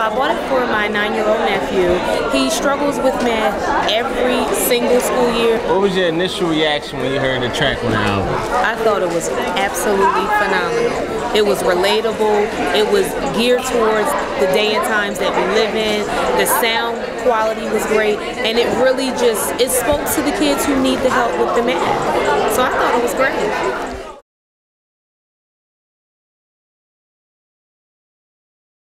So I bought it for my nine-year-old nephew. He struggles with math every single school year. What was your initial reaction when you heard the track on the album? I thought it was absolutely phenomenal. It was relatable. It was geared towards the day and times that we live in. The sound quality was great, and it really just it spoke to the kids who need the help with the math. So I thought it was great.